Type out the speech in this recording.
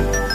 Bye.